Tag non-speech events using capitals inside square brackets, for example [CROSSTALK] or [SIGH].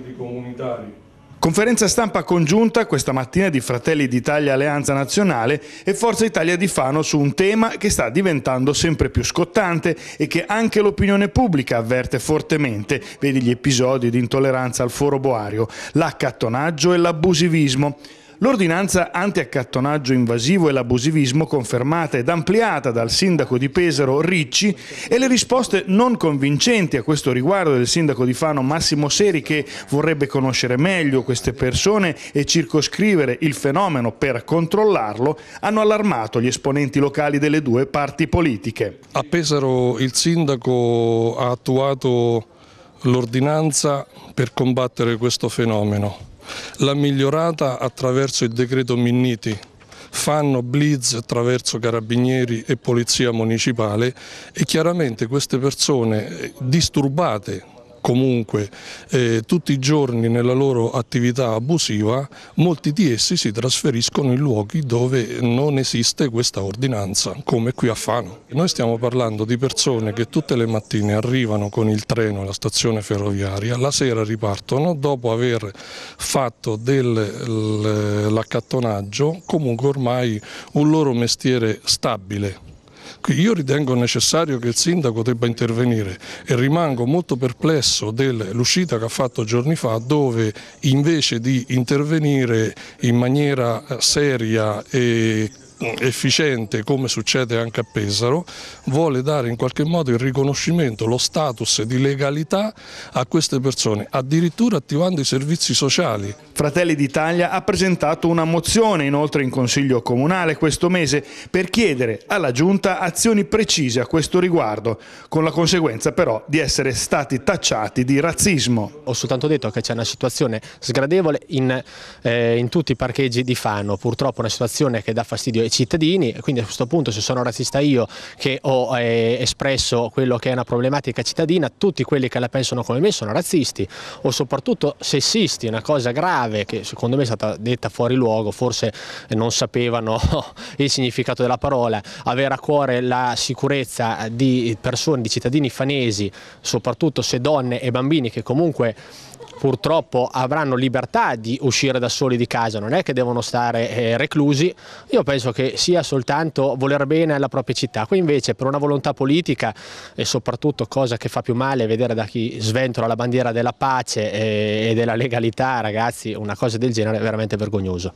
di comunitari. Conferenza stampa congiunta questa mattina di Fratelli d'Italia Alleanza Nazionale e Forza Italia di Fano su un tema che sta diventando sempre più scottante e che anche l'opinione pubblica avverte fortemente, vedi gli episodi di intolleranza al foro boario, l'accattonaggio e l'abusivismo. L'ordinanza anti-accattonaggio invasivo e l'abusivismo confermata ed ampliata dal sindaco di Pesaro Ricci e le risposte non convincenti a questo riguardo del sindaco di Fano Massimo Seri che vorrebbe conoscere meglio queste persone e circoscrivere il fenomeno per controllarlo hanno allarmato gli esponenti locali delle due parti politiche. A Pesaro il sindaco ha attuato l'ordinanza per combattere questo fenomeno l'ha migliorata attraverso il decreto Minniti, fanno blitz attraverso carabinieri e polizia municipale e chiaramente queste persone eh, disturbate comunque eh, tutti i giorni nella loro attività abusiva, molti di essi si trasferiscono in luoghi dove non esiste questa ordinanza, come qui a Fano. Noi stiamo parlando di persone che tutte le mattine arrivano con il treno alla stazione ferroviaria, la sera ripartono dopo aver fatto dell'accattonaggio comunque ormai un loro mestiere stabile io ritengo necessario che il sindaco debba intervenire e rimango molto perplesso dell'uscita che ha fatto giorni fa dove invece di intervenire in maniera seria e efficiente come succede anche a Pesaro, vuole dare in qualche modo il riconoscimento, lo status di legalità a queste persone, addirittura attivando i servizi sociali. Fratelli d'Italia ha presentato una mozione inoltre in Consiglio Comunale questo mese per chiedere alla Giunta azioni precise a questo riguardo, con la conseguenza però di essere stati tacciati di razzismo. Ho soltanto detto che c'è una situazione sgradevole in, eh, in tutti i parcheggi di Fano, purtroppo una situazione che dà fastidio ai cittadini, quindi a questo punto se sono razzista io che ho eh, espresso quello che è una problematica cittadina, tutti quelli che la pensano come me sono razzisti o soprattutto sessisti, una cosa grave che secondo me è stata detta fuori luogo, forse non sapevano [LAUGHS] il significato della parola, avere a cuore la sicurezza di persone, di cittadini fanesi, soprattutto se donne e bambini che comunque purtroppo avranno libertà di uscire da soli di casa, non è che devono stare eh, reclusi, io penso che sia soltanto voler bene alla propria città, qui invece per una volontà politica e soprattutto cosa che fa più male vedere da chi sventola la bandiera della pace e, e della legalità, ragazzi, una cosa del genere è veramente vergognoso.